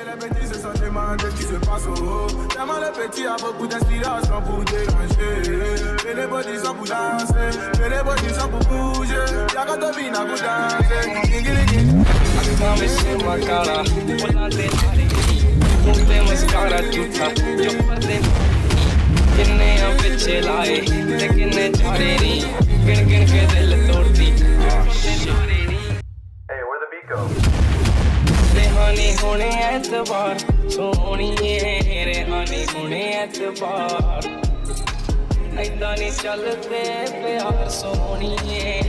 les petits se sentent demander ce qui se passe au haut. Tellement les petits a beaucoup d'inspiration pour déranger. Et les bodies sont pour danser, et les bodies sont pour bouger. Y'a qu'à deviner pour danser. Gingili ਅੱਖਾਂ ਵਿੱਚ ਮਕਾਲਾ ਉਹਨਾਂ ਦੇ ਨਾਲੇ ਮੂੰਹ ਤੇ ਮਸਕਾਰਾ ਝੂਠਾ ਜੋ ਪਰਦੇ ਕਿੰਨੇ ਆ ਪਿੱਛੇ ਲਾਏ ਤੇ ਕਿੰਨੇ ਚਾਰੇ ਨਹੀਂ ਗਿਣ ਗਿਣ ਕੇ ਦਿਲ ਤੋੜਦੀ ਚਾਰੇ ਨਹੀਂ Hey, where the beat go? ਰਹਾਨੀ ਹੁਣੇ ਐਤਵਾਰ ਸੋਹਣੀਏ ਰਹਾਨੀ ਹੁਣੇ ਐਤਵਾਰ। ਐਦਾਂ ਨਹੀਂ ਚੱਲਦੇ ਪਿਆਰ ਸੋਹਣੀਏ